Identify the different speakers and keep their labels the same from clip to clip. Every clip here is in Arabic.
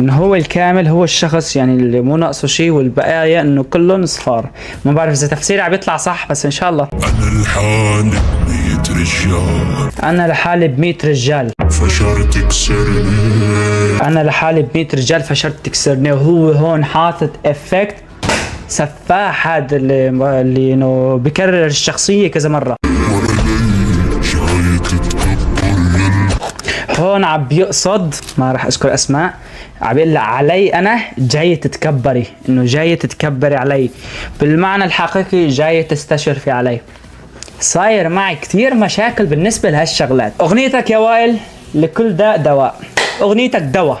Speaker 1: انه هو الكامل هو الشخص يعني اللي مو ناقصه شيء والبقايا إنه كلهم صفار. ما بعرف إذا تفسيري عم يطلع صح بس إن شاء الله.
Speaker 2: أنا لحالي بمية رجال.
Speaker 1: أنا لحالي ب 100 رجال.
Speaker 2: فشرت كسرني
Speaker 1: أنا لحالي ب 100 رجال فشرت تكسرني. وهو هون حاطط إفكت سفاح هذا اللي اللي إنه بكرر الشخصية كذا
Speaker 2: مرة.
Speaker 1: هون عم بيقصد ما راح أذكر أسماء عم يقول لها علي أنا جاي تتكبري إنه جاي تتكبري علي. بالمعنى الحقيقي جاي تستشرفي علي. صاير معي كثير مشاكل بالنسبة لهالشغلات. أغنيتك يا وائل لكل داء دواء. أغنيتك دواء.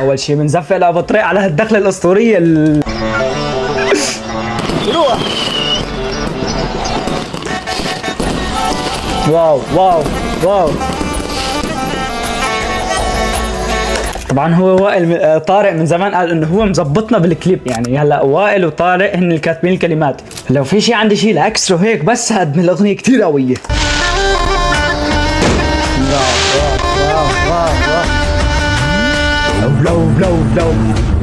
Speaker 1: أول شيء بنزقف لأبو طارق على هالدخله الأسطورية ال... روح. واو واو واو. طبعا هو وائل آه، طارق من زمان قال إنه هو مزبطنا بالكليب. يعني هلأ وائل وطارق هن اللي كاتبين الكلمات. لو في شيء عندي شيء ل extra هيك بس هاد من الأغنية كثير قوية. لو لو لو.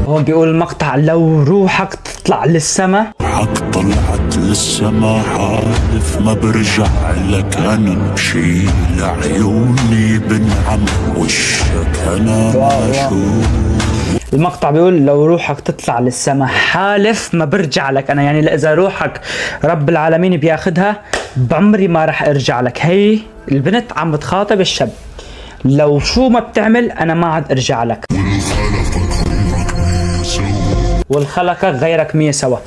Speaker 1: هون بيقول المقطع لو روحك تطلع للسما.
Speaker 2: حق طلعت للسما حالف ما برجع لك أنا بشيل عيوني بنعم وشك أنا ما أشوف
Speaker 1: المقطع بيقول لو روحك تطلع للسما حالف ما برجع لك أنا. يعني إذا روحك رب العالمين بياخدها بعمري ما رح أرجع لك. هي البنت عم بتخاطب الشاب لو شو ما بتعمل أنا ما عاد أرجع لك. والخلقك غيرك مية سوا.